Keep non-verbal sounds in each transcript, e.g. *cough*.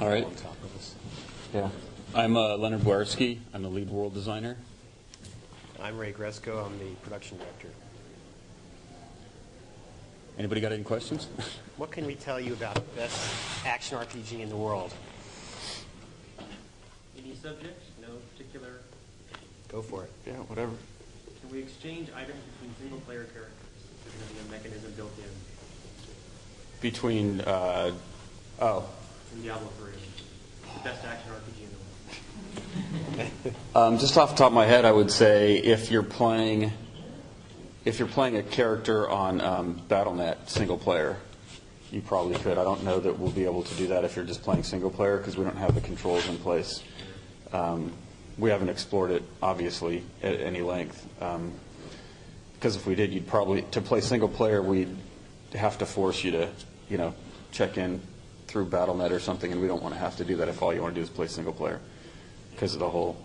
All right. Yeah. I'm uh, Leonard Boyarsky. I'm the lead world designer. I'm Ray Gresko. I'm the production director. Anybody got any questions? *laughs* What can we tell you about the best action RPG in the world? Any subject? No particular. Go for it. yeah, whatever. Can we exchange items between single player characters? Is there going to be a mechanism built in Between, uh, oh, in Diablo 3? The best action RPG in the world. *laughs* Um, just off the top of my head, I would say if you're playing, if you're playing a character on um, BattleNet single player, you probably could. I don't know that we'll be able to do that if you're just playing single player because we don't have the controls in place. Um, we haven't explored it obviously at any length. Um, because if we did, you'd probably to play single player, we'd have to force you to, you know, check in through BattleNet or something, and we don't want to have to do that if all you want to do is play single player because of the whole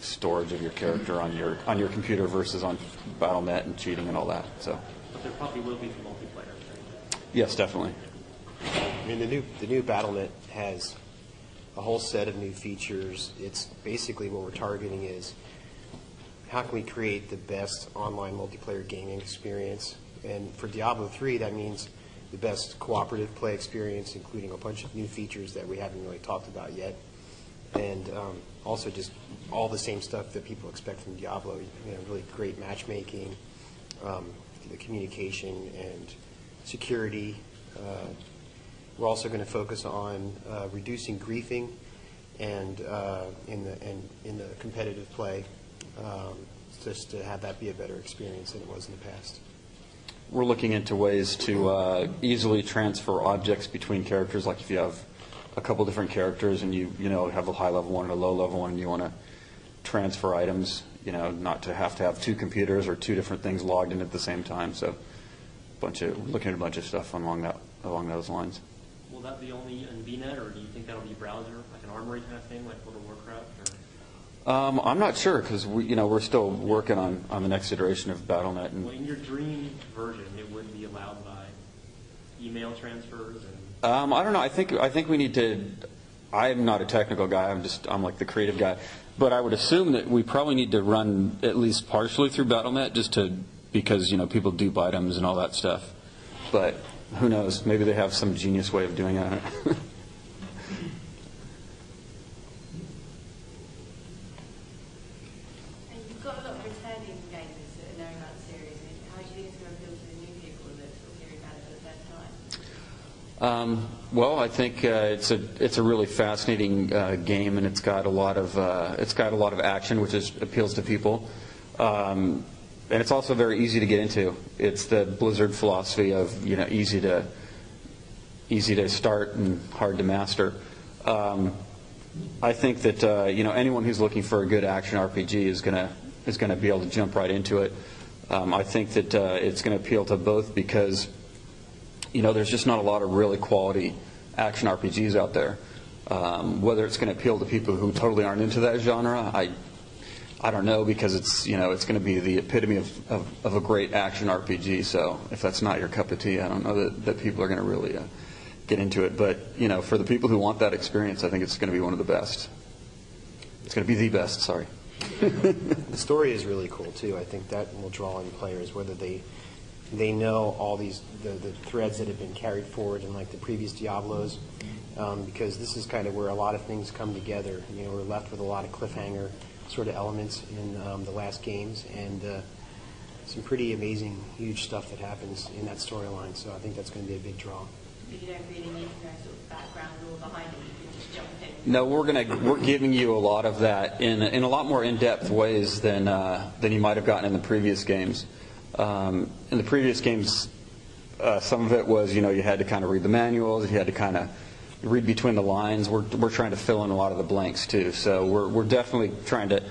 storage of your character on your on your computer versus on BattleNet and cheating and all that. So, But there probably will be for multiplayer. right? yes, definitely. I mean, the new the new BattleNet has a whole set of new features. It's basically what we're targeting is how can we create the best online multiplayer gaming experience? And for Diablo 3, that means the best cooperative play experience, including a bunch of new features that we haven't really talked about yet. And um, also just all the same stuff that people expect from Diablo, you know, really great matchmaking, um, the communication and security. Uh, we're also going to focus on uh, reducing griefing and uh, in the and in the competitive play, um, just to have that be a better experience than it was in the past. We're looking into ways to uh, easily transfer objects between characters. Like if you have a couple different characters and you you know have a high level one and a low level one, and you want to transfer items, you know, not to have to have two computers or two different things logged in at the same time. So, bunch of looking at a bunch of stuff along that along those lines. Will that be only in VNet, or do you think that'll be browser, like an Armory kind of thing, like World of Warcraft? Or, Um, I'm not sure because we, you know, we're still working on, on the next iteration of BattleNet, well, in your dream version, it would be allowed by email transfers and. um, I don't know. I think I think we need to. I'm not a technical guy. I'm just I'm like the creative guy, but I would assume that we probably need to run at least partially through BattleNet just to because you know people dupe items and all that stuff. But who knows? Maybe they have some genius way of doing it. *laughs* returning gamers that are knowing about the series. How do you think it's going to appeal to the new people that of hearing about it for the first time? Um, well, I think uh, it's a it's a really fascinating uh, game, and it's got a lot of uh, it's got a lot of action, which is, appeals to people, um, and it's also very easy to get into. It's the Blizzard philosophy of you know easy to easy to start and hard to master. Um, I think that uh, you know anyone who's looking for a good action RPG is gonna is gonna be able to jump right into it. Um, I think that uh, it's going to appeal to both because you know, there's just not a lot of really quality action RPGs out there. Um, whether it's going to appeal to people who totally aren't into that genre, I, I don't know because it's you know it's going to be the epitome of, of, of a great action RPG. So if that's not your cup of tea, I don't know that, that people are going to really uh, get into it. But you know, for the people who want that experience, I think it's going to be one of the best. It's going to be the best. Sorry. The story is really cool too. I think that will draw in players whether they they know all these the, the threads that have been carried forward in like the previous Diablos, um, because this is kind of where a lot of things come together. You know, we're left with a lot of cliffhanger sort of elements in um, the last games, and uh, some pretty amazing, huge stuff that happens in that storyline. So I think that's going to be a big draw. No, we're going to we're giving you a lot of that in in a lot more in depth ways than uh, than you might have gotten in the previous games. Um, in the previous games, uh, some of it was you know you had to kind of read the manuals, you had to kind of read between the lines. We're we're trying to fill in a lot of the blanks too. So we're we're definitely trying to.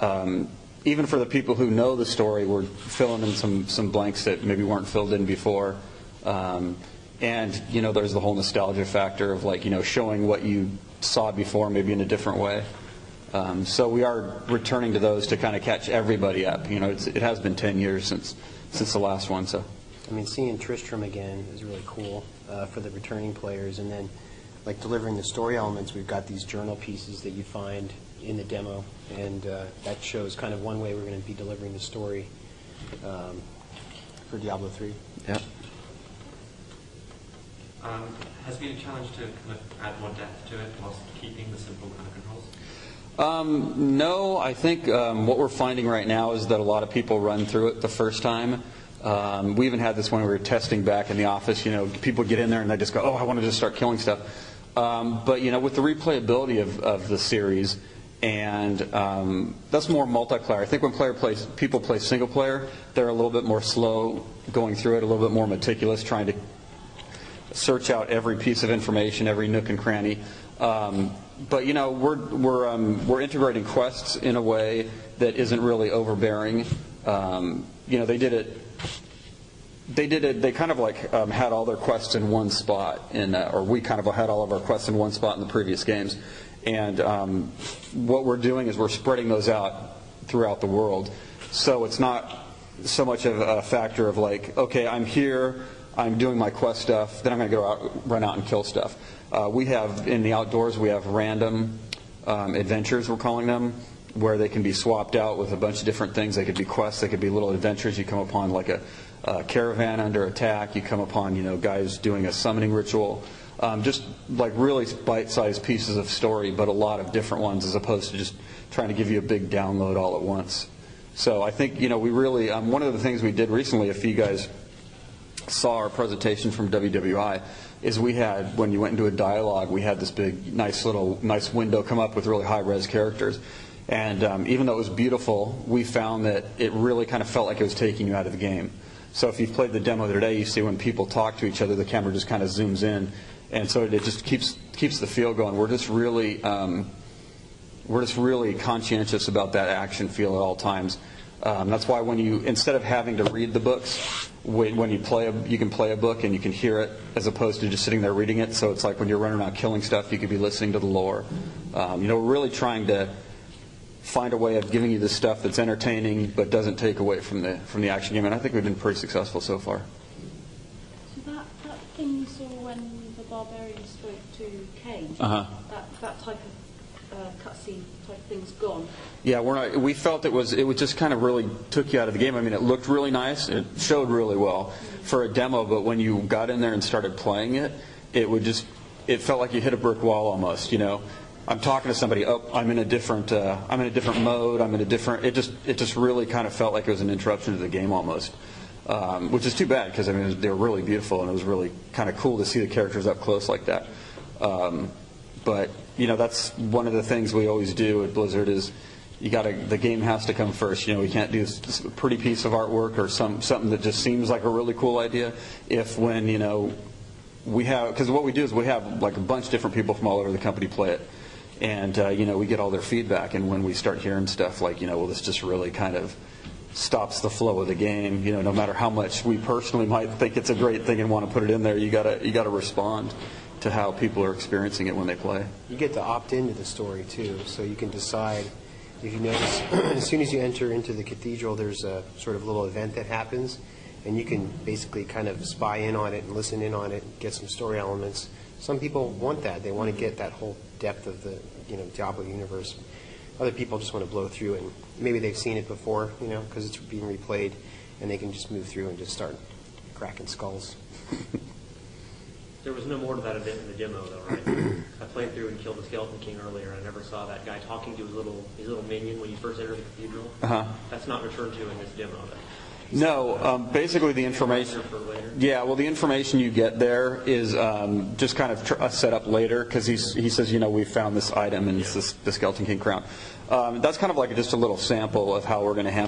Um, even for the people who know the story, we're filling in some, some blanks that maybe weren't filled in before. Um, and, you know, there's the whole nostalgia factor of like, you know, showing what you saw before maybe in a different way. Um, so we are returning to those to kind of catch everybody up. You know, it's, it has been 10 years since, since the last one, so. I mean, seeing Tristram again is really cool uh, for the returning players, and then like delivering the story elements, we've got these journal pieces that you find in the demo, and uh, that shows kind of one way we're going to be delivering the story um, for Diablo 3. Yeah. Um, Has been a challenge to kind of add more depth to it whilst keeping the simple kind of controls? Um, no, I think um, what we're finding right now is that a lot of people run through it the first time. Um, we even had this when we were testing back in the office. You know, people get in there and they just go, "Oh, I want to just start killing stuff." Um, but you know, with the replayability of, of the series, and um, that's more multiplayer. I think when player plays, people play single player, they're a little bit more slow going through it, a little bit more meticulous, trying to search out every piece of information, every nook and cranny. Um, but you know, we're we're um, we're integrating quests in a way that isn't really overbearing. Um, you know, they did it. They did it. They kind of like um, had all their quests in one spot, in, uh, or we kind of had all of our quests in one spot in the previous games. And um, what we're doing is we're spreading those out throughout the world. So it's not so much of a factor of like, okay, I'm here, I'm doing my quest stuff, then I'm going to go out, run out and kill stuff. Uh, we have in the outdoors, we have random um, adventures, we're calling them, where they can be swapped out with a bunch of different things. They could be quests, they could be little adventures. You come upon like a, a caravan under attack. You come upon you know guys doing a summoning ritual. Um, just like really bite-sized pieces of story, but a lot of different ones, as opposed to just trying to give you a big download all at once. So I think you know we really um, one of the things we did recently, if you guys saw our presentation from WWI is we had when you went into a dialogue we had this big nice little nice window come up with really high res characters. And um, even though it was beautiful we found that it really kind of felt like it was taking you out of the game. So if you've played the demo today you see when people talk to each other the camera just kind of zooms in. And so it just keeps keeps the feel going. We're just really um, we're just really conscientious about that action feel at all times. Um, that's why when you instead of having to read the books, when, when you play, a, you can play a book and you can hear it as opposed to just sitting there reading it. So it's like when you're running around killing stuff, you could be listening to the lore. Um, you know, we're really trying to find a way of giving you the stuff that's entertaining but doesn't take away from the from the action game. And I think we've been pretty successful so far. So that, that thing you saw when the barbarian spoke to Cain, Uh-huh. that, that type of uh, cutscene thing's gone. Yeah, we're not, we felt it was it was just kind of really took you out of the game. I mean, it looked really nice, it showed really well for a demo, but when you got in there and started playing it, it would just it felt like you hit a brick wall almost. You know, I'm talking to somebody. Oh, I'm in a different uh, I'm in a different mode. I'm in a different. It just it just really kind of felt like it was an interruption to the game almost. Um, which is too bad because I mean they were really beautiful and it was really kind of cool to see the characters up close like that. Um, but you know that's one of the things we always do at Blizzard is you got to the game has to come first. You know we can't do a pretty piece of artwork or some something that just seems like a really cool idea if when you know we have because what we do is we have like a bunch of different people from all over the company play it. And uh, you know we get all their feedback. And when we start hearing stuff like you know well this just really kind of stops the flow of the game you know no matter how much we personally might think it's a great thing and want to put it in there you got to you got to respond to how people are experiencing it when they play You get to opt into the story too, so you can decide. If you notice, *clears throat* as soon as you enter into the cathedral, there's a sort of little event that happens, and you can basically kind of spy in on it and listen in on it, and get some story elements. Some people want that; they want to get that whole depth of the you know Diablo universe. Other people just want to blow through. And maybe they've seen it before, you know, because it's being replayed, and they can just move through and just start cracking skulls. *laughs* There was no more to that event in the demo, though, right? *clears throat* I played through and killed the Skeleton King earlier, and I never saw that guy talking to his little his little minion when you first enter the cathedral. Uh-huh. That's not returned to in this demo, though. no um, basically the information For later. Yeah, well, the information you get there is um, just kind of tr- uh, set up later because he says, you know, we found this item and it's this, the Skeleton King crown. Um, that's kind of like just a little sample of how we're going to handle.